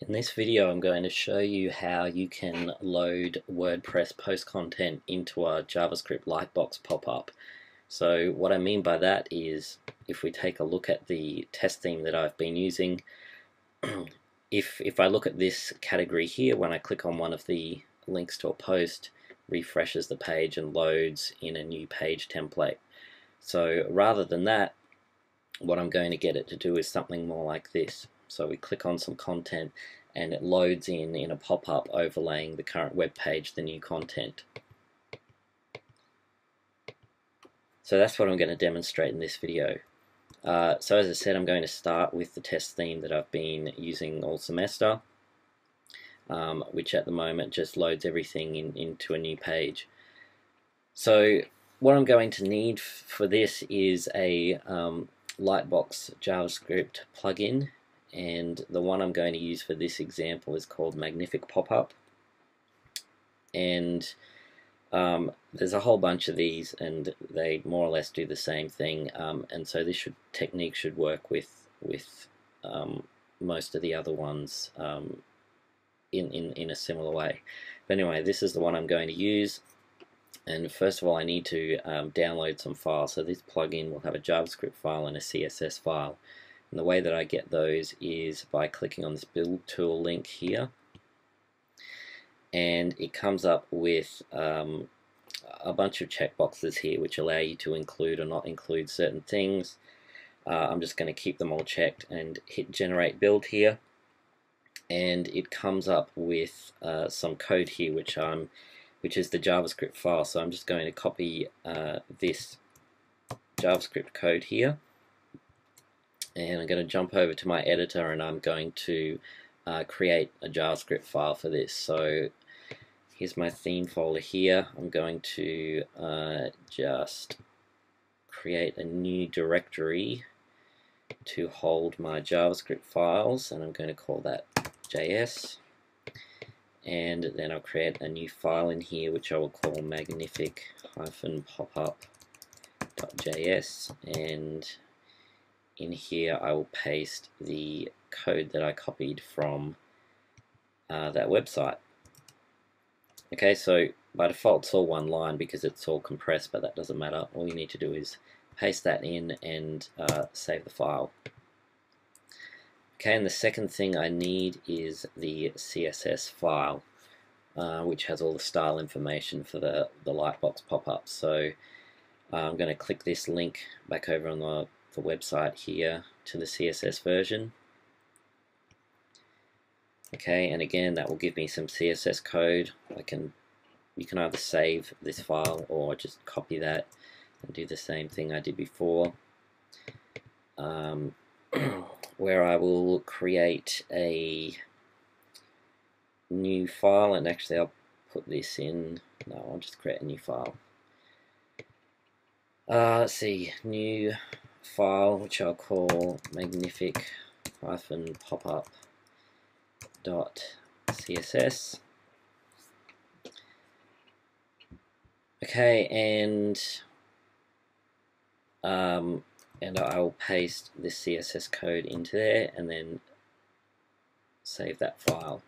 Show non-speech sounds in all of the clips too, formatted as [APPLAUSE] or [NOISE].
In this video I'm going to show you how you can load WordPress post content into a JavaScript Lightbox pop-up. So what I mean by that is if we take a look at the test theme that I've been using, [CLEARS THROAT] if, if I look at this category here, when I click on one of the links to a post, refreshes the page and loads in a new page template. So rather than that, what I'm going to get it to do is something more like this. So we click on some content and it loads in in a pop-up overlaying the current web page, the new content. So that's what I'm going to demonstrate in this video. Uh, so as I said, I'm going to start with the test theme that I've been using all semester, um, which at the moment just loads everything in, into a new page. So what I'm going to need for this is a um, Lightbox JavaScript plugin and the one I'm going to use for this example is called Magnific Pop-Up and um, there's a whole bunch of these and they more or less do the same thing um, and so this should, technique should work with with um, most of the other ones um, in, in, in a similar way. But anyway, this is the one I'm going to use and first of all I need to um, download some files. So this plugin will have a JavaScript file and a CSS file. And the way that I get those is by clicking on this build tool link here. And it comes up with um, a bunch of checkboxes here which allow you to include or not include certain things. Uh, I'm just going to keep them all checked and hit generate build here. And it comes up with uh, some code here which I'm which is the JavaScript file. So I'm just going to copy uh, this JavaScript code here and I'm going to jump over to my editor and I'm going to uh, create a JavaScript file for this. So here's my theme folder here. I'm going to uh, just create a new directory to hold my JavaScript files and I'm going to call that JS and then I'll create a new file in here which I will call magnific-popup.js and in here I will paste the code that I copied from uh, that website. Okay, so by default it's all one line because it's all compressed, but that doesn't matter. All you need to do is paste that in and uh, save the file. Okay, and the second thing I need is the CSS file, uh, which has all the style information for the, the lightbox pop-up. So uh, I'm going to click this link back over on the the website here to the CSS version. Okay, and again that will give me some CSS code. I can you can either save this file or just copy that and do the same thing I did before. Um, [CLEARS THROAT] where I will create a new file and actually I'll put this in no I'll just create a new file uh, let's see new file which I'll call magnific hyphen dot css. Okay and um, and I'll paste this CSS code into there and then save that file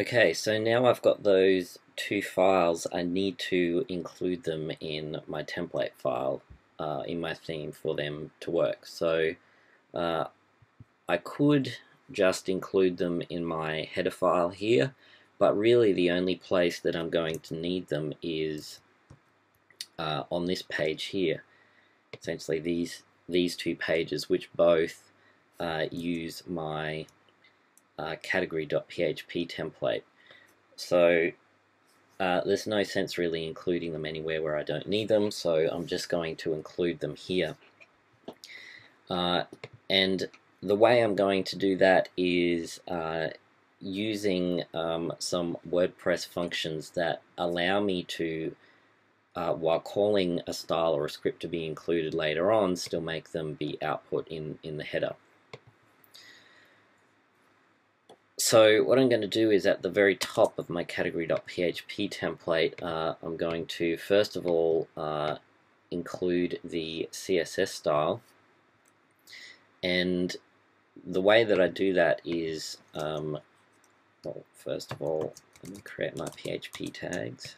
okay so now I've got those two files, I need to include them in my template file uh, in my theme for them to work. So uh, I could just include them in my header file here, but really the only place that I'm going to need them is uh, on this page here. Essentially these these two pages, which both uh, use my uh, category.php template. So uh, there's no sense really including them anywhere where I don't need them, so I'm just going to include them here. Uh, and the way I'm going to do that is uh, using um, some WordPress functions that allow me to, uh, while calling a style or a script to be included later on, still make them be output in, in the header. So what I'm going to do is at the very top of my category.php template, uh, I'm going to first of all uh, include the CSS style and the way that I do that is, um, well, first of all, let me create my PHP tags.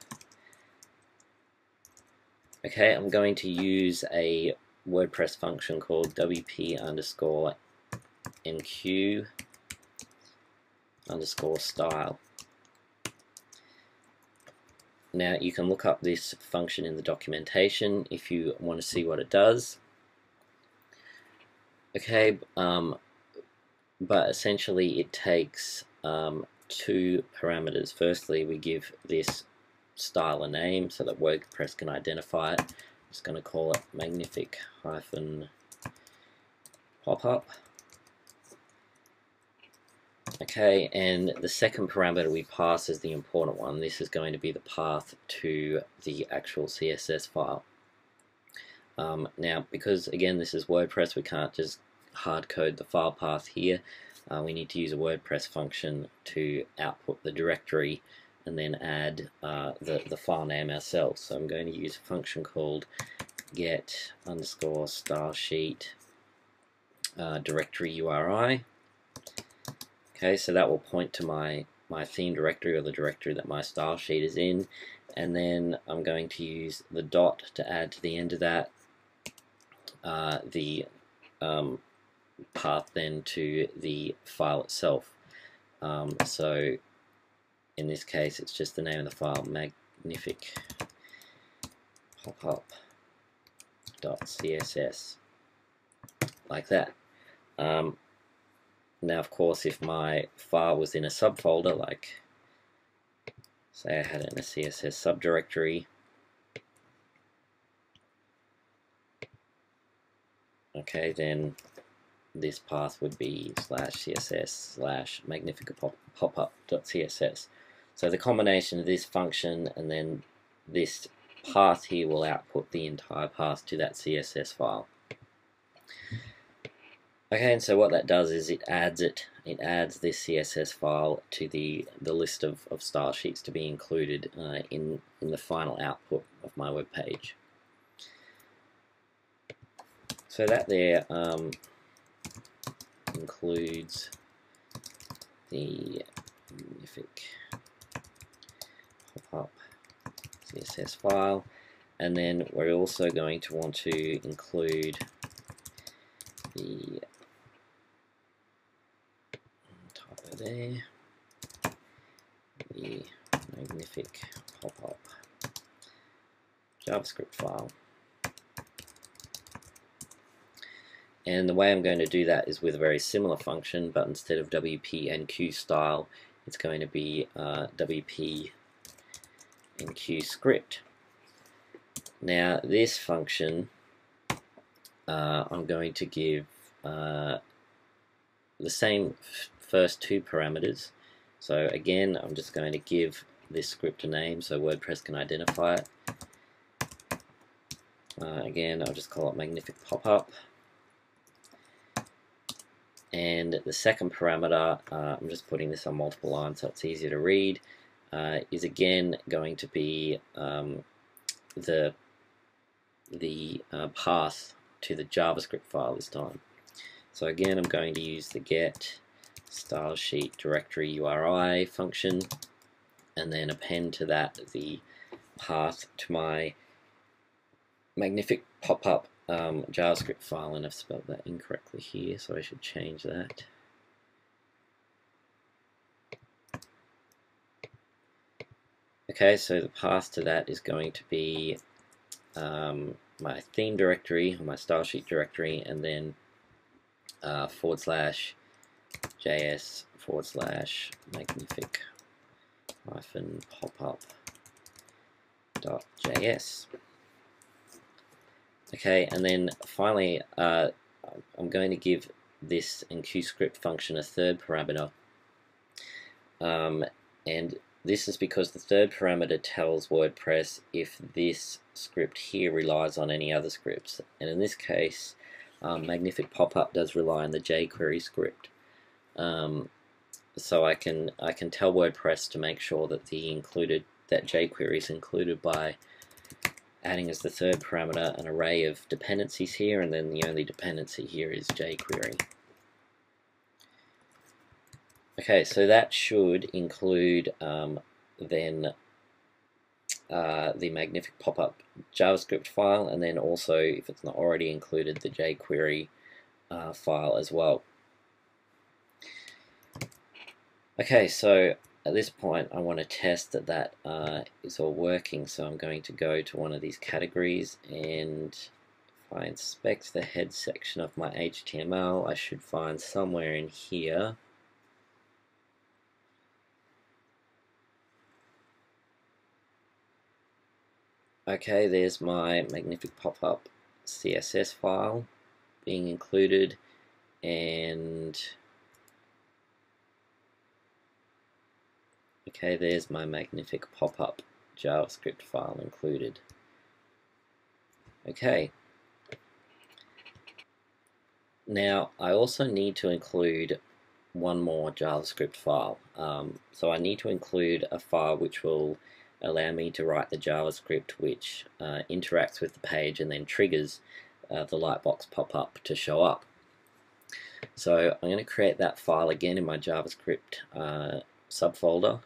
Okay, I'm going to use a WordPress function called wp underscore enqueue underscore style. Now you can look up this function in the documentation if you want to see what it does. Okay, um, but essentially it takes um, two parameters. Firstly, we give this style a name so that WordPress can identify it. I'm just going to call it magnific hyphen pop-up. Okay, and the second parameter we pass is the important one. This is going to be the path to the actual CSS file. Um, now, because again this is WordPress, we can't just hard code the file path here. Uh, we need to use a WordPress function to output the directory and then add uh, the, the file name ourselves. So I'm going to use a function called get underscore style sheet uh, directory URI. Okay, so that will point to my, my theme directory or the directory that my style sheet is in. And then I'm going to use the dot to add to the end of that uh, the um, path then to the file itself. Um, so in this case it's just the name of the file magnific popup.css like that. Um, now of course if my file was in a subfolder like say I had it in a CSS subdirectory okay then this path would be slash css slash magnifica popup.css. So the combination of this function and then this path here will output the entire path to that CSS file. Okay, and so what that does is it adds it, it adds this CSS file to the, the list of, of style sheets to be included uh, in, in the final output of my web page. So that there um, includes the magnific pop-up CSS file and then we're also going to want to include the there the magnific pop-up JavaScript file And the way I'm going to do that is with a very similar function, but instead of WP enqueue style, it's going to be uh, WP Q script. Now this function, uh, I'm going to give uh, the same first two parameters. So again, I'm just going to give this script a name so WordPress can identify it. Uh, again, I'll just call it Magnific Pop-Up and the second parameter, uh, I'm just putting this on multiple lines so it's easier to read, uh, is again going to be um, the the uh, path to the JavaScript file this time. So again, I'm going to use the get style sheet directory URI function and then append to that the path to my magnific pop-up um, JavaScript file and I've spelled that incorrectly here so I should change that. Okay, so the path to that is going to be um, my theme directory, or my style sheet directory, and then uh, forward slash js forward slash magnific hyphen pop up dot js. Okay, and then finally, uh, I'm going to give this enqueueScript function a third parameter. Um, and this is because the third parameter tells WordPress if this script here relies on any other scripts. And in this case, um, Magnific Popup does rely on the jQuery script. Um, so I can I can tell WordPress to make sure that the included that jQuery is included by adding as the third parameter an array of dependencies here, and then the only dependency here is jQuery. Okay, so that should include um, then uh, the Magnific pop-up JavaScript file, and then also, if it's not already included, the jQuery uh, file as well. Okay, so at this point I want to test that that uh, is all working, so I'm going to go to one of these categories, and if I inspect the head section of my HTML, I should find somewhere in here Okay, there's my Magnific pop-up CSS file being included and okay there's my Magnific pop-up JavaScript file included okay now I also need to include one more JavaScript file um, so I need to include a file which will allow me to write the JavaScript which uh, interacts with the page and then triggers uh, the lightbox pop-up to show up. So I'm going to create that file again in my JavaScript uh, subfolder.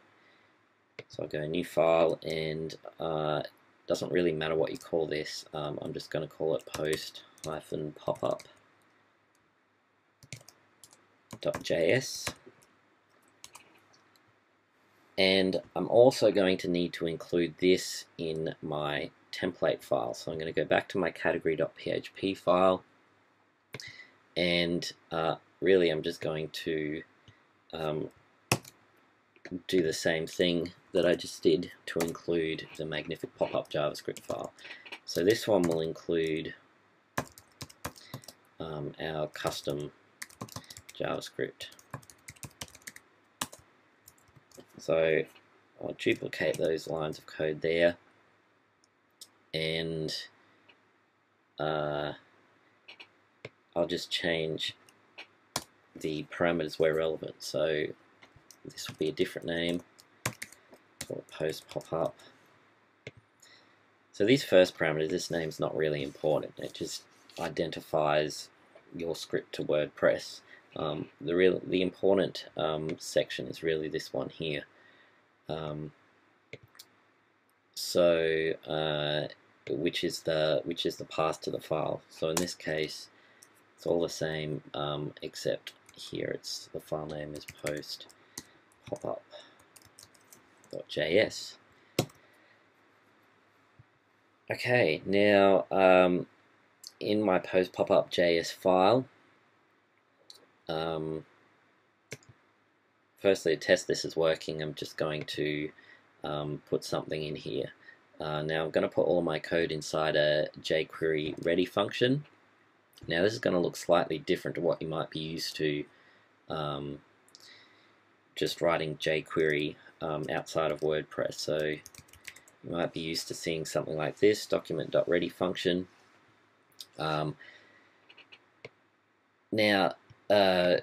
So I'll go new file and uh, doesn't really matter what you call this. Um, I'm just going to call it post hyphen pop-up .js and I'm also going to need to include this in my template file so I'm going to go back to my category.php file and uh, really I'm just going to um, do the same thing that I just did to include the Magnific pop-up JavaScript file so this one will include um, our custom JavaScript so I'll duplicate those lines of code there and uh, I'll just change the parameters where relevant. So this will be a different name for post pop-up. So these first parameters, this name's not really important. It just identifies your script to WordPress. Um, the real, the important um, section is really this one here. Um, so uh, which is the which is the path to the file. So in this case, it's all the same um, except here it's the file name is post popup.js. Okay, now um, in my post popup.js file, um, firstly to test this is working I'm just going to um, put something in here. Uh, now I'm going to put all my code inside a jQuery ready function. Now this is going to look slightly different to what you might be used to um, just writing jQuery um, outside of WordPress. So you might be used to seeing something like this document.ready function. Um, now uh,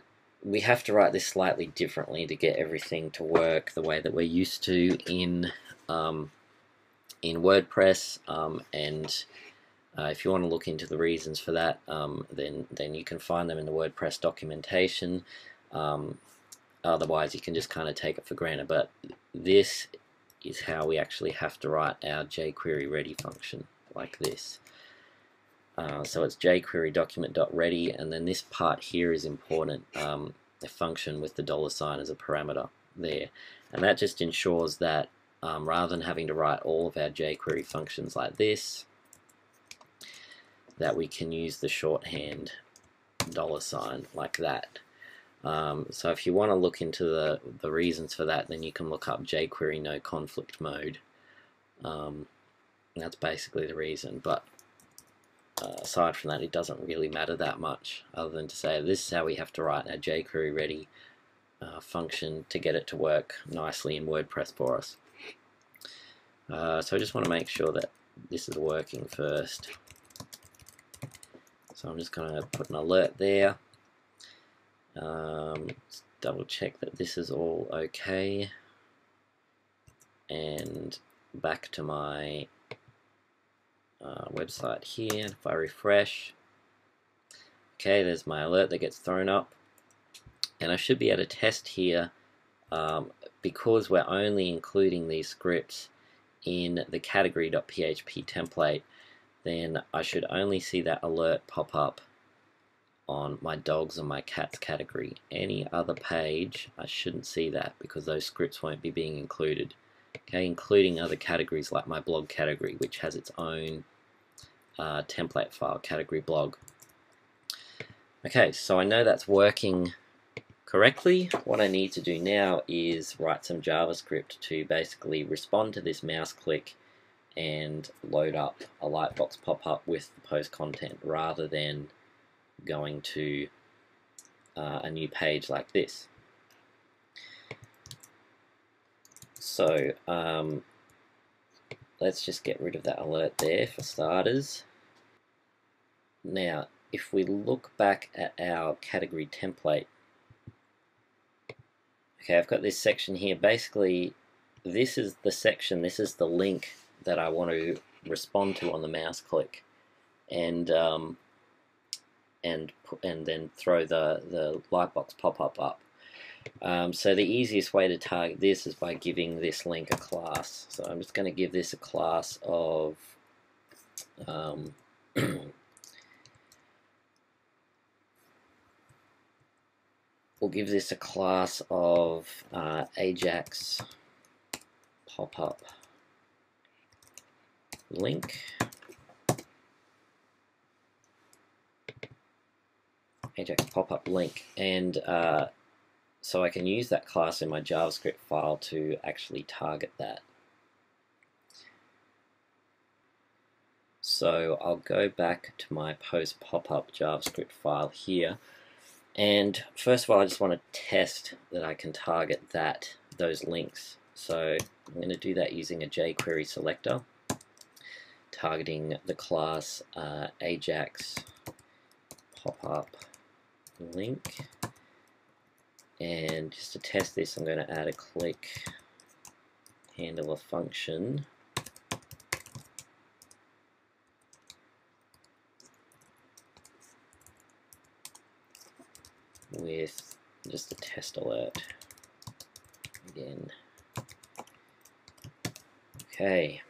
we have to write this slightly differently to get everything to work the way that we're used to in um, in WordPress um, and uh, if you want to look into the reasons for that um, then then you can find them in the WordPress documentation. Um, otherwise you can just kind of take it for granted. But this is how we actually have to write our jQuery ready function like this. Uh, so it's jQuery document.ready and then this part here is important um, the function with the dollar sign as a parameter there. And that just ensures that um, rather than having to write all of our jQuery functions like this that we can use the shorthand dollar sign like that um, so if you want to look into the, the reasons for that then you can look up jQuery no conflict mode um, that's basically the reason but uh, aside from that, it doesn't really matter that much, other than to say this is how we have to write our jQuery ready uh, function to get it to work nicely in WordPress for us. Uh, so I just want to make sure that this is working first. So I'm just going to put an alert there. Um, double check that this is all okay. And back to my uh, website here. If I refresh, okay, there's my alert that gets thrown up. And I should be able to test here um, because we're only including these scripts in the category.php template, then I should only see that alert pop up on my dogs and my cats category. Any other page, I shouldn't see that because those scripts won't be being included. Okay, including other categories like my blog category, which has its own uh, template file, category blog. Okay, so I know that's working correctly. What I need to do now is write some JavaScript to basically respond to this mouse click and load up a lightbox pop-up with the post content rather than going to uh, a new page like this. So um, let's just get rid of that alert there for starters. Now, if we look back at our category template, okay, I've got this section here. Basically, this is the section, this is the link that I want to respond to on the mouse click. And um, and and then throw the the lightbox pop-up up. Um, so the easiest way to target this is by giving this link a class. So I'm just going to give this a class of um, [CLEARS THROAT] we'll give this a class of uh, Ajax pop-up link. Ajax pop-up link. And uh, so I can use that class in my JavaScript file to actually target that. So I'll go back to my post pop-up JavaScript file here. And first of all I just want to test that I can target that those links. So I'm going to do that using a jQuery selector targeting the class uh, Ajax pop-up link. And just to test this I'm going to add a click handler function. With just a test alert. Again. Okay.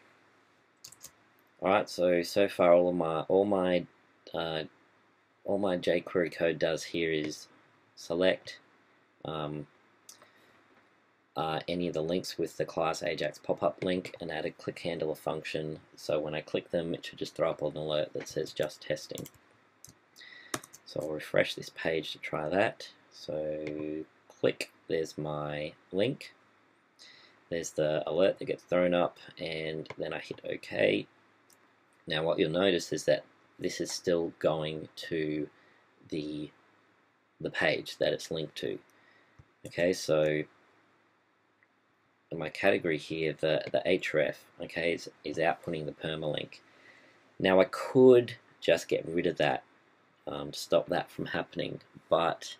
Alright so so far all my all my uh, all my jQuery code does here is select um, uh, any of the links with the class Ajax pop-up link and add a click handler function so when I click them it should just throw up an alert that says just testing. So I'll refresh this page to try that. So click, there's my link. There's the alert that gets thrown up and then I hit OK. Now what you'll notice is that this is still going to the the page that it's linked to. Okay, so in my category here, the, the href, okay, is, is outputting the permalink. Now I could just get rid of that um, to stop that from happening, but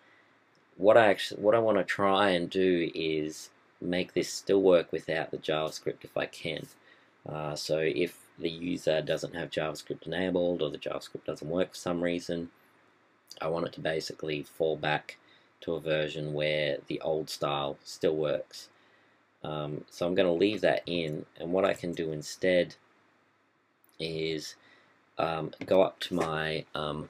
what I actually what I want to try and do is make this still work without the JavaScript if I can. Uh, so if the user doesn't have JavaScript enabled or the JavaScript doesn't work for some reason, I want it to basically fall back to a version where the old style still works. Um, so I'm going to leave that in and what I can do instead is um, go up to my um,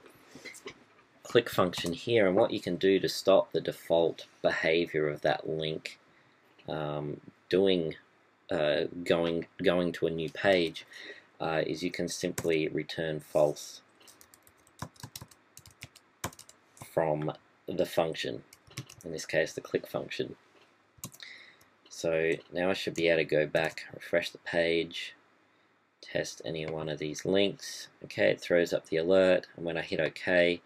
click function here and what you can do to stop the default behavior of that link um, doing uh, going going to a new page uh, is you can simply return false from the function, in this case the click function. So now I should be able to go back, refresh the page, test any one of these links. Okay, it throws up the alert, and when I hit OK,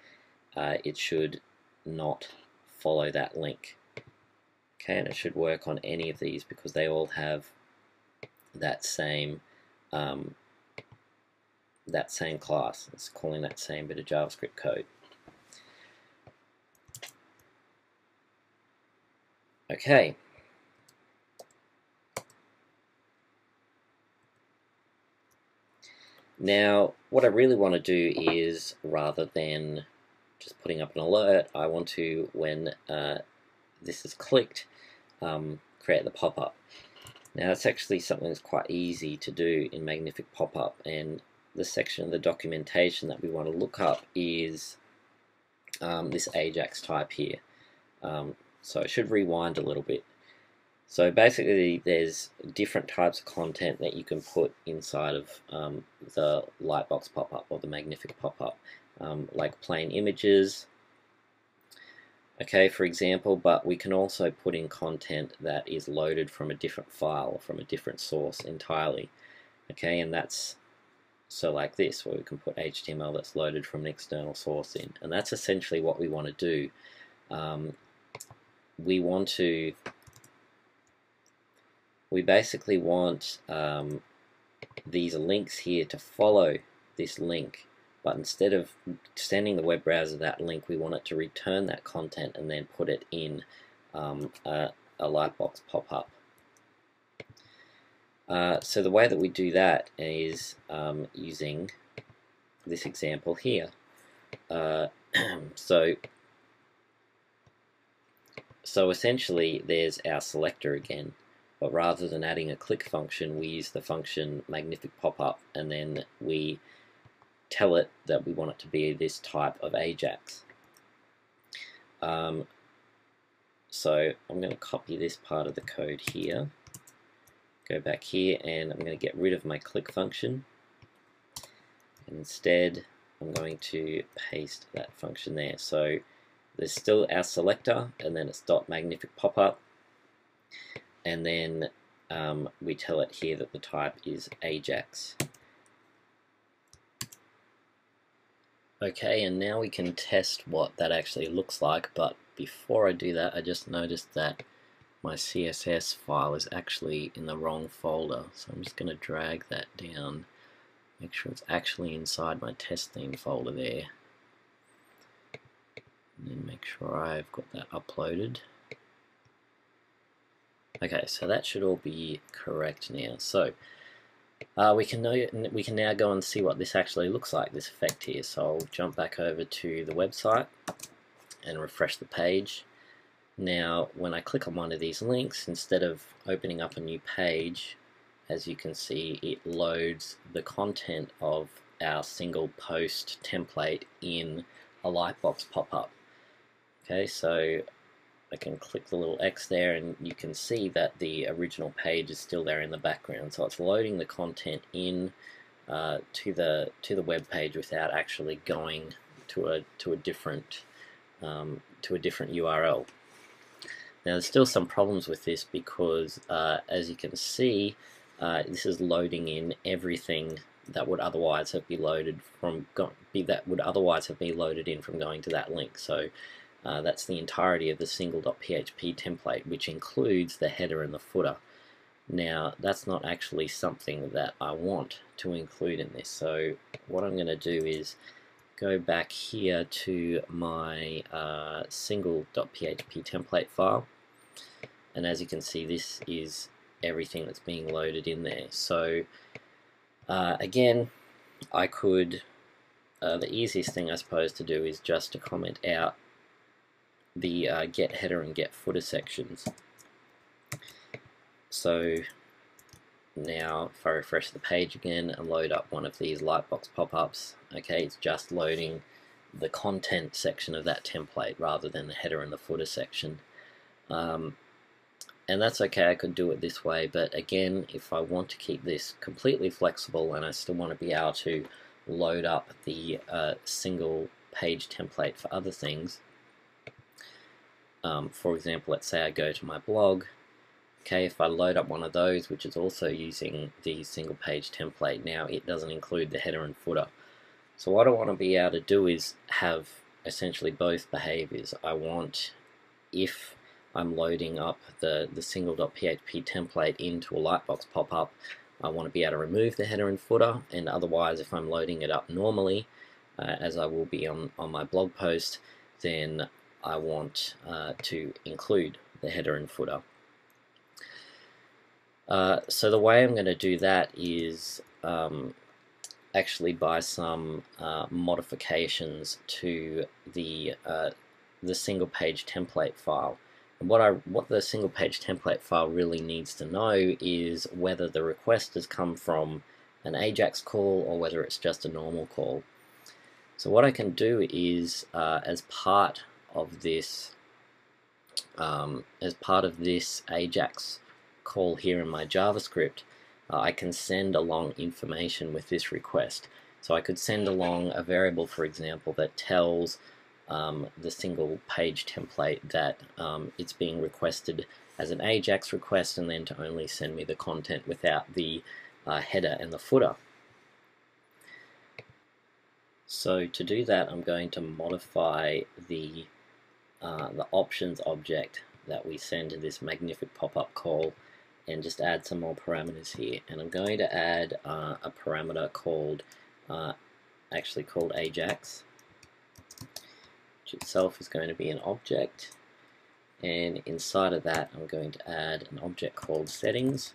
uh, it should not follow that link. Okay, and it should work on any of these because they all have that same um, that same class. It's calling that same bit of JavaScript code. Okay. Now, what I really want to do is, rather than just putting up an alert, I want to, when uh, this is clicked, um, create the pop-up. Now, it's actually something that's quite easy to do in Magnific Pop-Up, and the section of the documentation that we want to look up is um, this Ajax type here. Um, so I should rewind a little bit. So basically there's different types of content that you can put inside of um, the Lightbox pop-up or the Magnific pop-up, um, like plain images, okay, for example, but we can also put in content that is loaded from a different file, from a different source entirely, okay, and that's so like this, where we can put HTML that's loaded from an external source in, and that's essentially what we want to do. Um, we want to, we basically want um, these links here to follow this link, but instead of sending the web browser that link, we want it to return that content and then put it in um, a, a lightbox pop-up. Uh, so the way that we do that is um, using this example here. Uh, [CLEARS THROAT] so, so essentially there's our selector again, but rather than adding a click function, we use the function magnific pop-up and then we tell it that we want it to be this type of Ajax. Um, so I'm going to copy this part of the code here go back here and I'm going to get rid of my click function. Instead, I'm going to paste that function there. So there's still our selector, and then it's dot magnific pop-up, and then um, we tell it here that the type is Ajax. Okay, and now we can test what that actually looks like, but before I do that, I just noticed that my CSS file is actually in the wrong folder so I'm just going to drag that down. Make sure it's actually inside my test theme folder there. And then make sure I've got that uploaded. Okay so that should all be correct now. So uh, we can know we can now go and see what this actually looks like this effect here. So I'll jump back over to the website and refresh the page now, when I click on one of these links, instead of opening up a new page, as you can see, it loads the content of our single post template in a lightbox pop-up. Okay, so I can click the little X there and you can see that the original page is still there in the background. So it's loading the content in uh, to the to the web page without actually going to a to a different um, to a different URL. Now there's still some problems with this because uh, as you can see uh, this is loading in everything that would otherwise have been loaded from be that would otherwise have been loaded in from going to that link. So uh, that's the entirety of the single.php template which includes the header and the footer. Now that's not actually something that I want to include in this. So what I'm going to do is go back here to my uh, single.php template file. And as you can see this is everything that's being loaded in there. So uh, again I could uh, the easiest thing I suppose to do is just to comment out the uh, get header and get footer sections. So now if I refresh the page again and load up one of these lightbox pop-ups. Okay it's just loading the content section of that template rather than the header and the footer section. Um, and that's okay I could do it this way but again if I want to keep this completely flexible and I still want to be able to load up the uh, single page template for other things um, for example let's say I go to my blog Okay, if I load up one of those, which is also using the single page template, now it doesn't include the header and footer. So what I want to be able to do is have essentially both behaviors. I want, if I'm loading up the, the single.php template into a lightbox pop-up, I want to be able to remove the header and footer, and otherwise if I'm loading it up normally, uh, as I will be on, on my blog post, then I want uh, to include the header and footer. Uh, so the way I'm going to do that is um, actually by some uh, modifications to the uh, the single page template file. And what I what the single page template file really needs to know is whether the request has come from an AJAX call or whether it's just a normal call. So what I can do is uh, as part of this um, as part of this AJAX call here in my JavaScript uh, I can send along information with this request. So I could send along a variable, for example, that tells um, the single page template that um, it's being requested as an AJAX request and then to only send me the content without the uh, header and the footer. So to do that I'm going to modify the, uh, the options object that we send to this magnific pop-up call and just add some more parameters here. And I'm going to add uh, a parameter called, uh, actually called Ajax, which itself is going to be an object. And inside of that, I'm going to add an object called settings.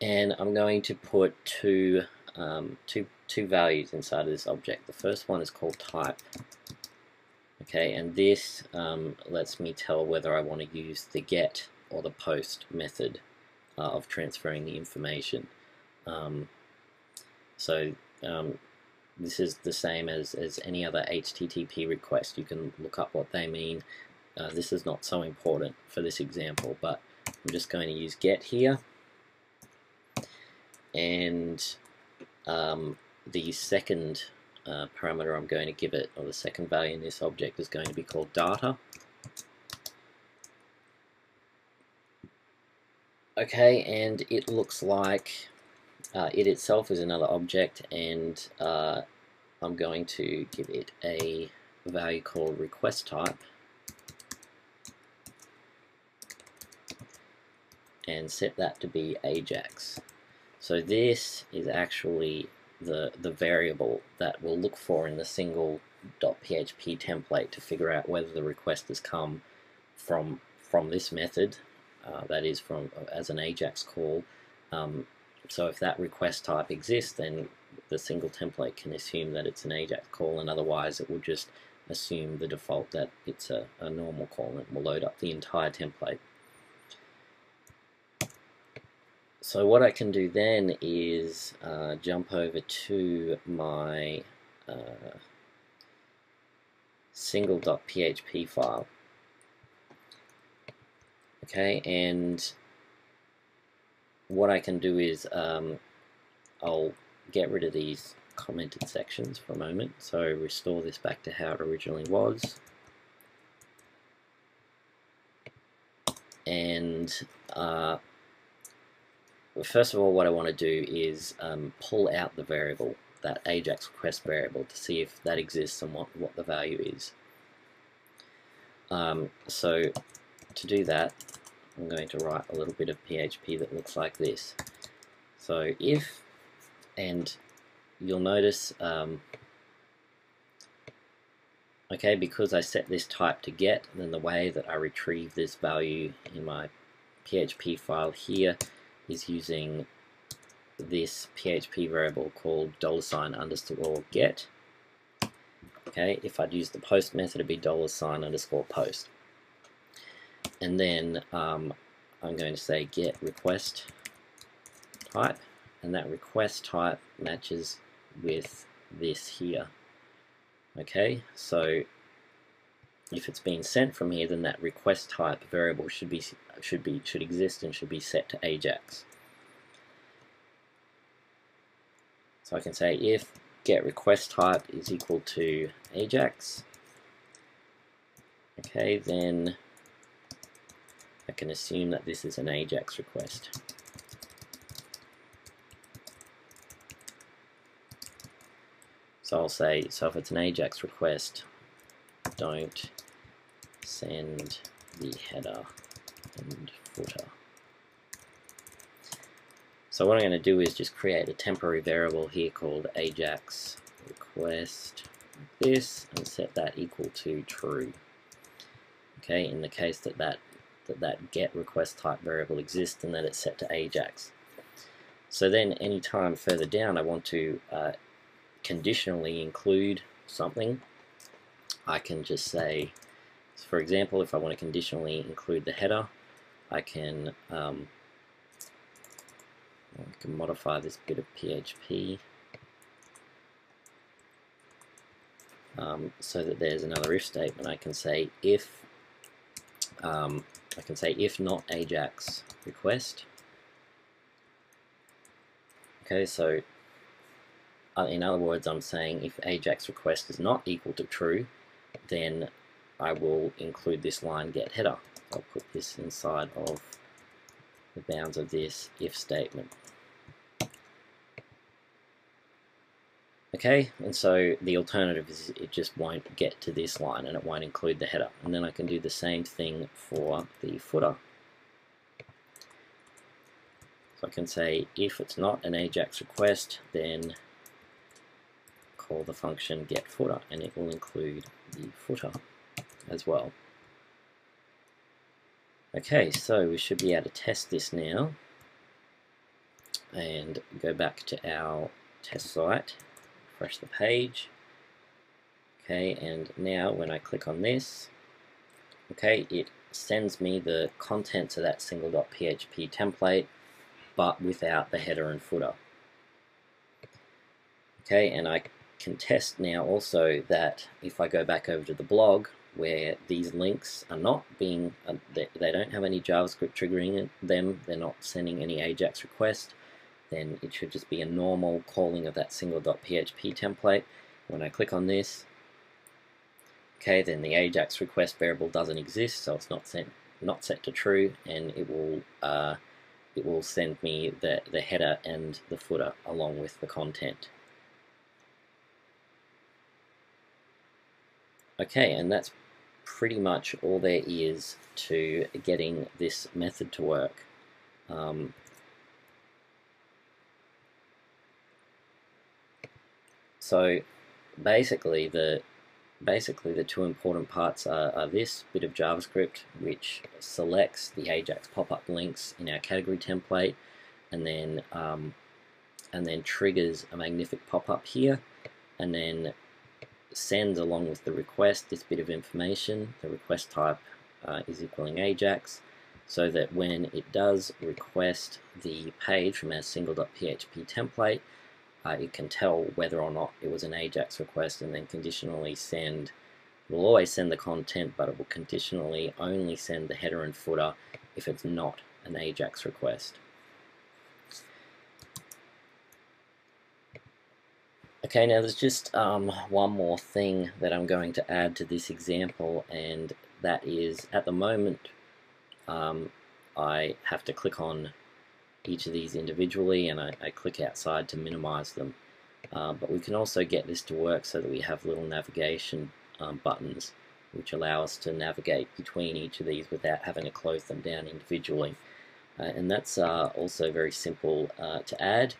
And I'm going to put two, um, two, two values inside of this object. The first one is called type Okay, and this um, lets me tell whether I want to use the get or the post method uh, of transferring the information. Um, so um, this is the same as, as any other HTTP request. You can look up what they mean. Uh, this is not so important for this example, but I'm just going to use get here. And um, the second uh, parameter I'm going to give it, or the second value in this object is going to be called data. Okay, and it looks like uh, it itself is another object, and uh, I'm going to give it a value called request type. and set that to be Ajax. So this is actually the, the variable that we'll look for in the single .php template to figure out whether the request has come from from this method, uh, that is from as an AJAX call. Um, so if that request type exists, then the single template can assume that it's an AJAX call, and otherwise it will just assume the default that it's a, a normal call and it will load up the entire template. So what I can do then is uh, jump over to my uh, single.php file. Okay, and what I can do is um, I'll get rid of these commented sections for a moment. So restore this back to how it originally was. And uh, first of all, what I want to do is um, pull out the variable, that AJAX request variable, to see if that exists and what, what the value is. Um, so to do that, I'm going to write a little bit of PHP that looks like this. So if, and you'll notice, um, okay, because I set this type to get, then the way that I retrieve this value in my PHP file here is using this PHP variable called dollar sign underscore get. Okay, if I'd use the post method, it'd be dollar sign underscore post. And then um, I'm going to say get request type, and that request type matches with this here. Okay, so if it's being sent from here, then that request type variable should be should be should exist and should be set to Ajax. So I can say if get request type is equal to Ajax, okay, then I can assume that this is an Ajax request. So I'll say, so if it's an Ajax request, don't send the header and footer. So what I'm going to do is just create a temporary variable here called ajax request like this and set that equal to true. Okay, in the case that that that, that get request type variable exists and that it's set to ajax. So then anytime further down I want to uh, conditionally include something, I can just say, for example, if I want to conditionally include the header, I can, um, I can modify this bit of PHP um, so that there's another if statement. I can say if um, I can say if not Ajax request. Okay, so uh, in other words, I'm saying if Ajax request is not equal to true, then I will include this line get header. I'll put this inside of the bounds of this if statement. Okay, and so the alternative is it just won't get to this line and it won't include the header. And then I can do the same thing for the footer. So I can say if it's not an AJAX request, then call the function get footer and it will include the footer as well. Okay, so we should be able to test this now and go back to our test site, refresh the page. Okay, and now when I click on this, okay, it sends me the contents of that single.php template, but without the header and footer. Okay, and I can test now also that if I go back over to the blog where these links are not being, uh, they, they, don't have any JavaScript triggering them, they're not sending any AJAX request, then it should just be a normal calling of that single.php template. When I click on this, okay, then the AJAX request variable doesn't exist, so it's not sent, not set to true, and it will uh, it will send me the, the header and the footer along with the content. Okay, and that's pretty much all there is to getting this method to work. Um, so basically the basically the two important parts are, are, this bit of JavaScript which selects the Ajax pop-up links in our category template and then um, and then triggers a magnific pop-up here and then sends along with the request this bit of information. The request type uh, is equaling Ajax so that when it does request the page from our single.php template, uh, it can tell whether or not it was an Ajax request and then conditionally send, it will always send the content, but it will conditionally only send the header and footer if it's not an Ajax request. Okay, now there's just um, one more thing that I'm going to add to this example, and that is at the moment um, I have to click on each of these individually and I, I click outside to minimize them. Uh, but we can also get this to work so that we have little navigation um, buttons which allow us to navigate between each of these without having to close them down individually. Uh, and that's uh, also very simple uh, to add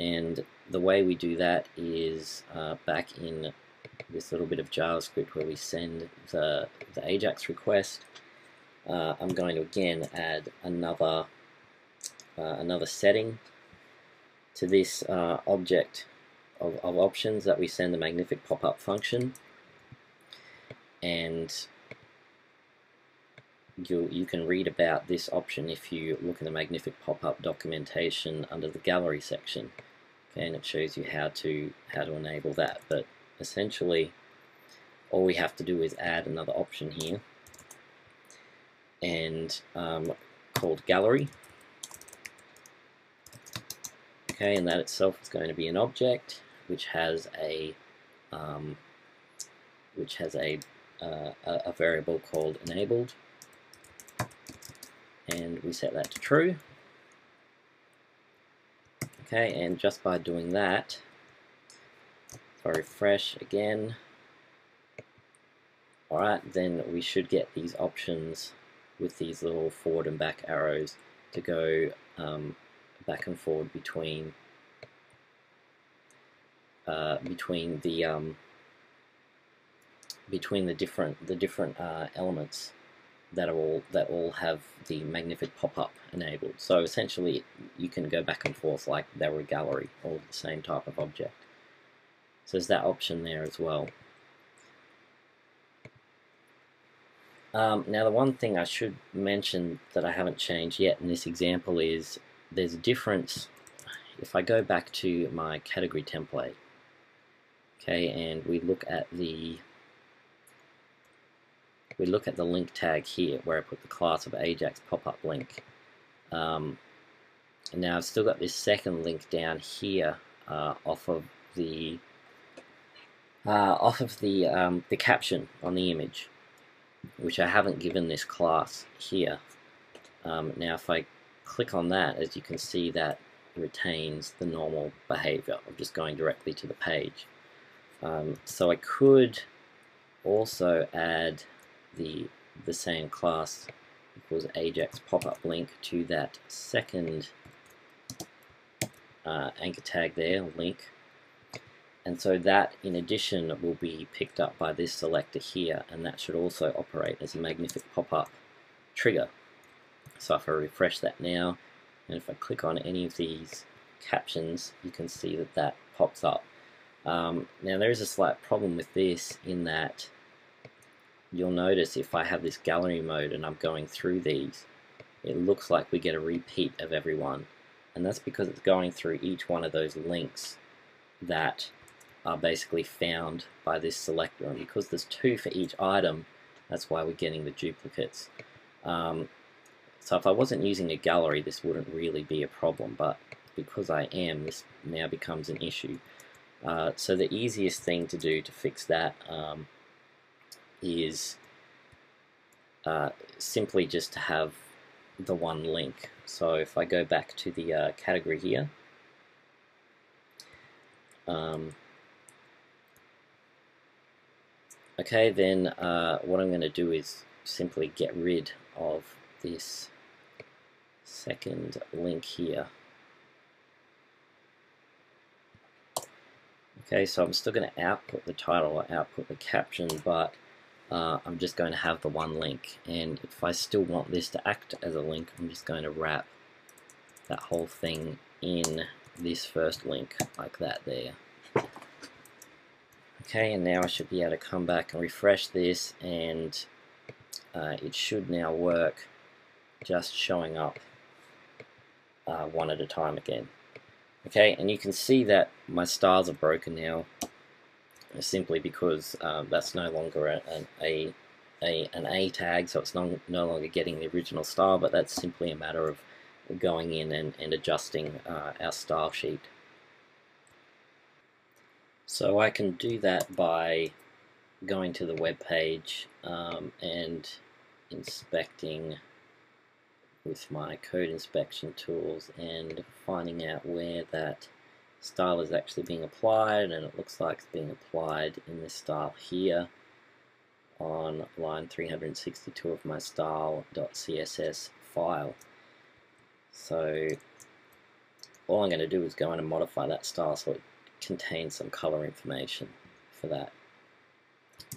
and the way we do that is uh, back in this little bit of JavaScript where we send the, the AJAX request. Uh, I'm going to again add another uh, another setting to this uh, object of, of options that we send the magnific pop-up function and you you can read about this option if you look in the magnific pop-up documentation under the gallery section and it shows you how to how to enable that. But essentially all we have to do is add another option here. And um, called gallery. Okay and that itself is going to be an object which has a um, which has a, uh, a variable called enabled. And we set that to true Okay, and just by doing that, if I refresh again, alright, then we should get these options with these little forward and back arrows to go um, back and forward between uh, between the um, between the different the different uh, elements that all that all have the magnific pop-up enabled. So essentially, you can go back and forth like they were a gallery, all the same type of object. So there's that option there as well. Um, now the one thing I should mention that I haven't changed yet in this example is there's a difference if I go back to my category template okay and we look at the we look at the link tag here where I put the class of Ajax pop-up link um, and now I've still got this second link down here uh, off of the uh, off of the um, the caption on the image which I haven't given this class here. Um, now if I click on that, as you can see that retains the normal behavior of just going directly to the page. Um, so I could also add the the same class equals Ajax pop-up link to that second uh, anchor tag there, link, and so that in addition will be picked up by this selector here and that should also operate as a magnific pop-up trigger. So if I refresh that now and if I click on any of these captions you can see that that pops up. Um, now there is a slight problem with this in that you'll notice if I have this gallery mode and I'm going through these it looks like we get a repeat of everyone. And that's because it's going through each one of those links that are basically found by this selector. And because there's two for each item that's why we're getting the duplicates. Um, so if I wasn't using a gallery this wouldn't really be a problem. But because I am this now becomes an issue. Uh, so the easiest thing to do to fix that um, is uh, simply just to have the one link so if I go back to the uh, category here um, Okay, then uh, what I'm going to do is simply get rid of this second link here. Okay, so I'm still going to output the title or output the caption, but uh, I'm just going to have the one link. And if I still want this to act as a link, I'm just going to wrap that whole thing in this first link like that there. Okay, and now I should be able to come back and refresh this and uh, it should now work just showing up uh, one at a time again. Okay, and you can see that my stars are broken now simply because um, that's no longer a, a, a, an A tag, so it's no, no longer getting the original style, but that's simply a matter of going in and, and adjusting uh, our style sheet. So I can do that by going to the web page um, and inspecting with my code inspection tools and finding out where that style is actually being applied and it looks like it's being applied in this style here on line 362 of my style.css file. So all I'm going to do is go in and modify that style so it contains some color information for that.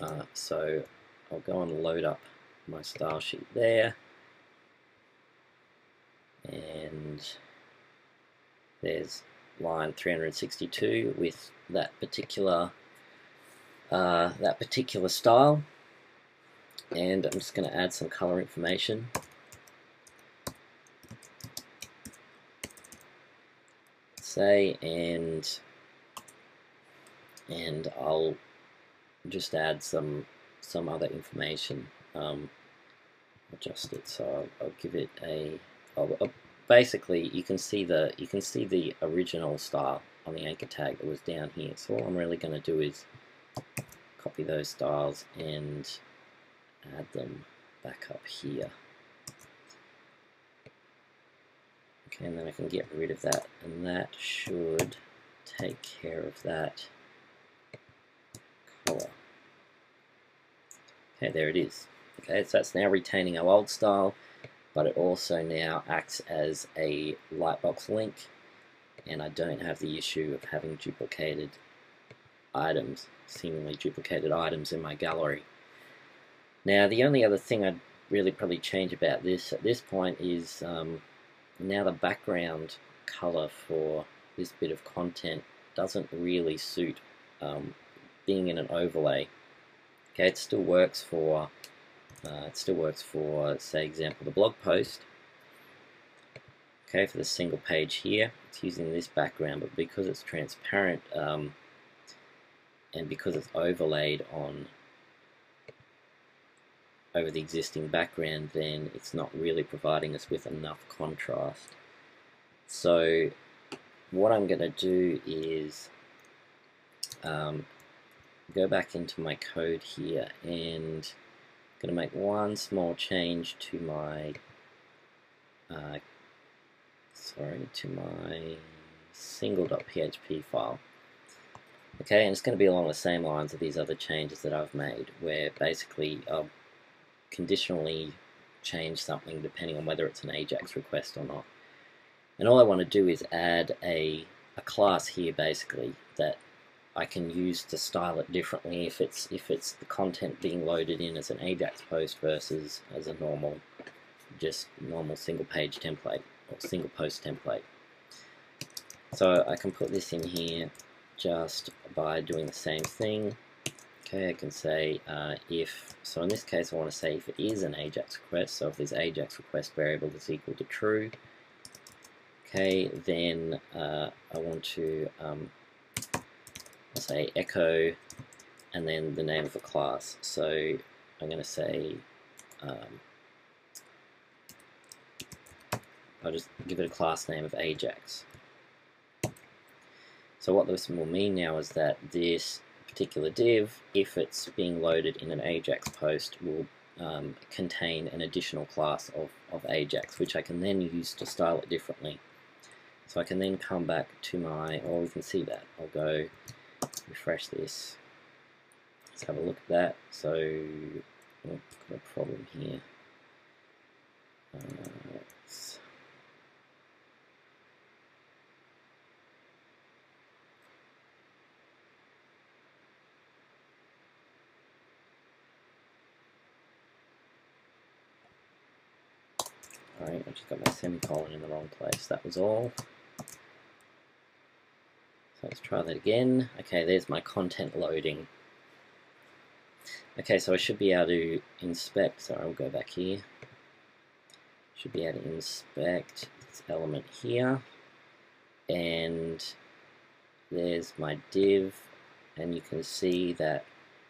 Uh, so I'll go and load up my style sheet there and there's line 362 with that particular uh, that particular style. And I'm just going to add some color information. Say and and I'll just add some some other information um, adjust it. So I'll, I'll give it a I'll, I'll, basically you can see the you can see the original style on the anchor tag that was down here so all I'm really going to do is copy those styles and add them back up here okay and then I can get rid of that and that should take care of that color. Okay, there it is. Okay, so that's now retaining our old style, but it also now acts as a lightbox link, and I don't have the issue of having duplicated items, seemingly duplicated items in my gallery. Now, the only other thing I'd really probably change about this at this point is um, now the background color for this bit of content doesn't really suit um, being in an overlay. Okay, it still works for uh, it still works for say example the blog post. Okay, for the single page here, it's using this background, but because it's transparent um, and because it's overlaid on over the existing background, then it's not really providing us with enough contrast. So what I'm going to do is um, go back into my code here and going to make one small change to my uh, sorry to my single.php file. Okay and it's going to be along the same lines of these other changes that I've made where basically I'll conditionally change something depending on whether it's an AJAX request or not. And all I want to do is add a, a class here basically that I can use to style it differently if it's if it's the content being loaded in as an Ajax post versus as a normal just normal single page template or single post template. So I can put this in here just by doing the same thing. Okay, I can say uh, if, so in this case I want to say if it is an AJAX request, so if this AJAX request variable is equal to true, okay, then uh, I want to um, say echo and then the name of a class. So I'm going to say, um, I'll just give it a class name of Ajax. So what this will mean now is that this particular div, if it's being loaded in an Ajax post, will um, contain an additional class of, of Ajax, which I can then use to style it differently. So I can then come back to my, or we can see that. I'll go refresh this. Let's have a look at that. So, oh, got a problem here. Uh, Alright, I just got my semicolon in the wrong place, that was all. Let's try that again. Okay, there's my content loading. Okay, so I should be able to inspect, sorry, I'll go back here. Should be able to inspect this element here. And there's my div, and you can see that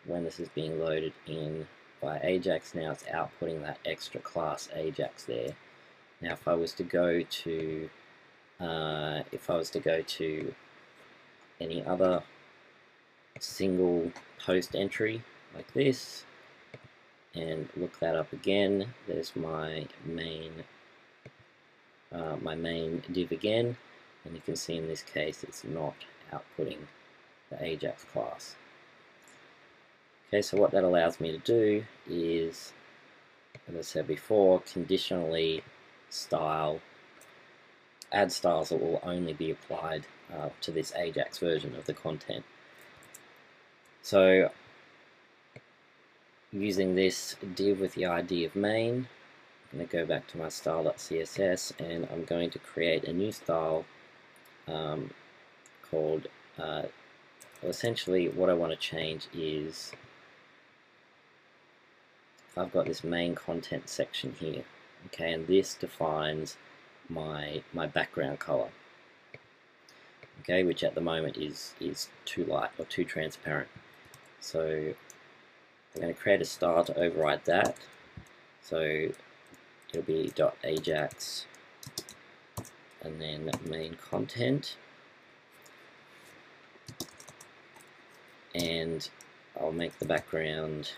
when this is being loaded in by Ajax now, it's outputting that extra class Ajax there. Now if I was to go to uh, if I was to go to any other single post entry like this. And look that up again. There's my main uh, my main div again. And you can see in this case it's not outputting the Ajax class. Okay so what that allows me to do is as I said before conditionally style, add styles that will only be applied uh, to this Ajax version of the content. So using this div with the ID of main, I'm going to go back to my style.css and I'm going to create a new style um, called, uh, well, essentially what I want to change is I've got this main content section here okay and this defines my my background color okay which at the moment is is too light or too transparent. So I'm going to create a style to override that. So it'll be dot ajax and then main content. And I'll make the background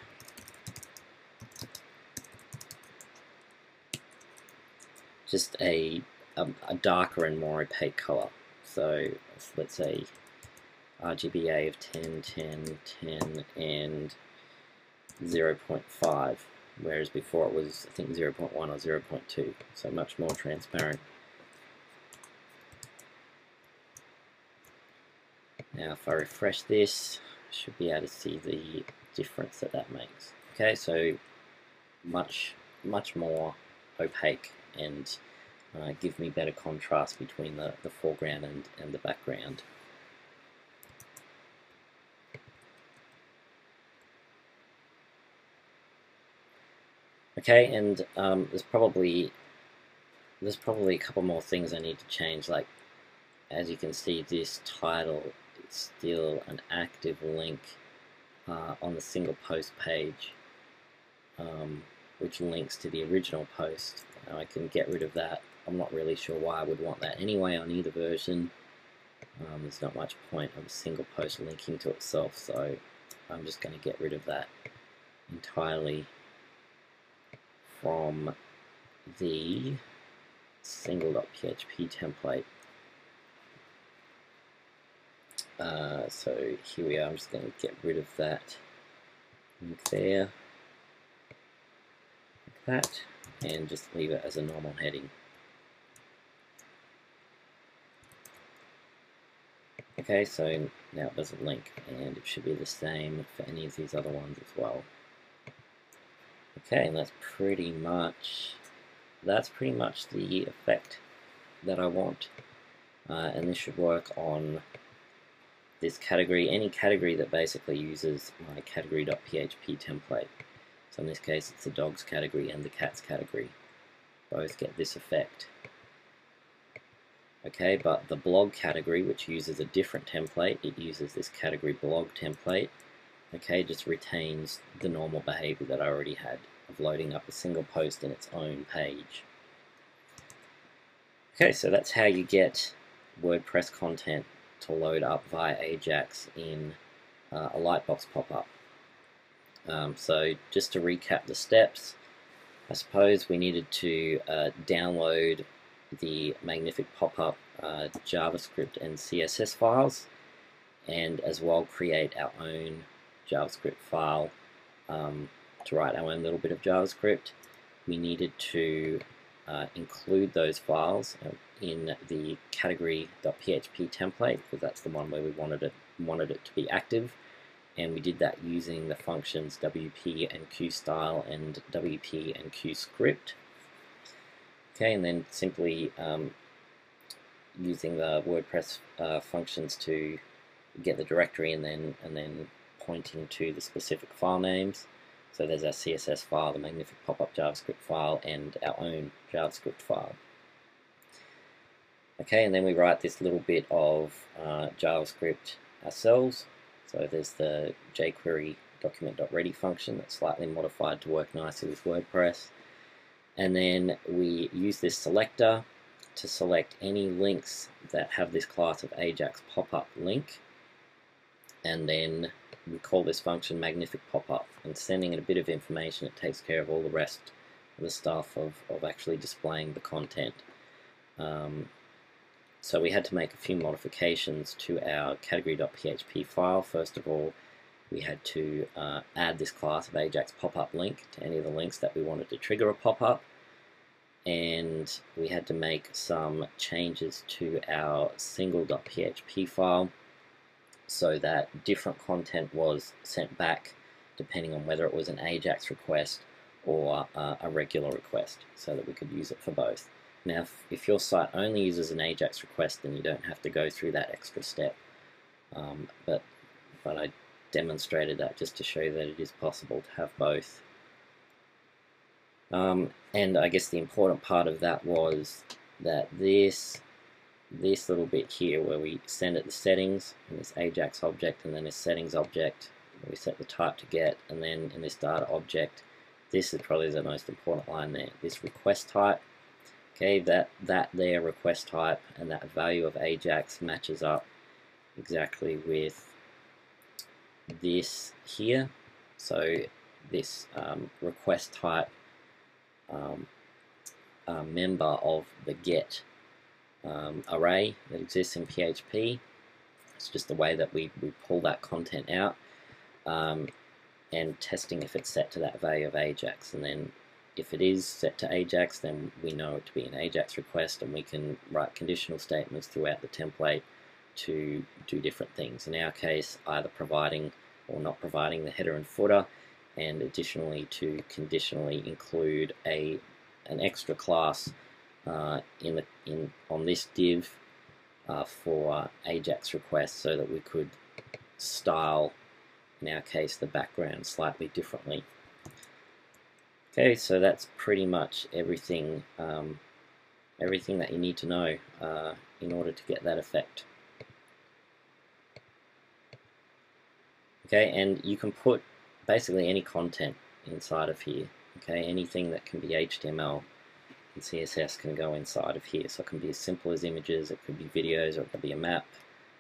just a, a, a darker and more opaque color. So let's say RGBA of 10, 10, 10, and 0.5, whereas before it was, I think, 0.1 or 0.2, so much more transparent. Now if I refresh this, I should be able to see the difference that that makes. Okay, so much much more opaque and uh, give me better contrast between the, the foreground and, and the background. Okay, and um, there's probably there's probably a couple more things I need to change. Like, as you can see, this title is still an active link uh, on the single post page, um, which links to the original post. Now I can get rid of that. I'm not really sure why I would want that anyway on either version. Um, there's not much point of a single post linking to itself, so I'm just going to get rid of that entirely from the single.php template. Uh, so here we are, I'm just going to get rid of that link there, like that, and just leave it as a normal heading. Okay, so now it doesn't link, and it should be the same for any of these other ones as well. Okay, and that's pretty much that's pretty much the effect that I want. Uh, and this should work on this category, any category that basically uses my category.php template. So in this case it's the dogs category and the cats category. Both get this effect. Okay, but the blog category, which uses a different template, it uses this category blog template, okay, just retains the normal behavior that I already had of loading up a single post in its own page. Okay, so that's how you get WordPress content to load up via Ajax in uh, a Lightbox pop-up. Um, so just to recap the steps, I suppose we needed to uh, download the Magnific pop-up uh, JavaScript and CSS files and as well create our own JavaScript file um, to write our own little bit of JavaScript, we needed to uh, include those files uh, in the category.php template because that's the one where we wanted it wanted it to be active. And we did that using the functions WP enqueue style and WP enqueue script okay and then simply um, using the WordPress uh, functions to get the directory and then and then pointing to the specific file names so there's our CSS file, the Magnific pop-up JavaScript file, and our own JavaScript file. Okay, and then we write this little bit of uh, JavaScript ourselves. So there's the jQuery document.ready function that's slightly modified to work nicely with WordPress. And then we use this selector to select any links that have this class of Ajax pop-up link. And then we call this function magnific pop-up. And sending it a bit of information it takes care of all the rest of the stuff of, of actually displaying the content. Um, so we had to make a few modifications to our category.php file. First of all we had to uh, add this class of Ajax pop-up link to any of the links that we wanted to trigger a pop-up and we had to make some changes to our single.php file so that different content was sent back depending on whether it was an AJAX request or uh, a regular request so that we could use it for both. Now if, if, your site only uses an AJAX request then you don't have to go through that extra step um, but, but I demonstrated that just to show that it is possible to have both. Um, and I guess the important part of that was that this this little bit here where we send it the settings in this Ajax object and then this settings object we set the type to get and then in this data object this is probably the most important line there this request type okay that that there request type and that value of Ajax matches up exactly with this here so this um, request type um, uh, member of the get um, array that exists in PHP. It's just the way that we, we pull that content out um, and testing if it's set to that value of Ajax. And then if it is set to Ajax, then we know it to be an Ajax request and we can write conditional statements throughout the template to do different things. In our case, either providing or not providing the header and footer, and additionally to conditionally include a an extra class uh, in the in on this div uh, for Ajax requests so that we could style in our case the background slightly differently. Okay, so that's pretty much everything um, everything that you need to know uh, in order to get that effect. Okay, and you can put basically any content inside of here. Okay, anything that can be HTML and CSS can go inside of here. So it can be as simple as images, it could be videos, or it could be a map,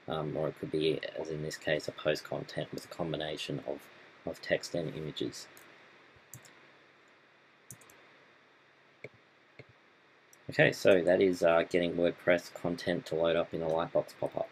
um, or it could be, as in this case, a post content with a combination of, of text and images. Okay, so that is uh, getting WordPress content to load up in a Lightbox pop-up.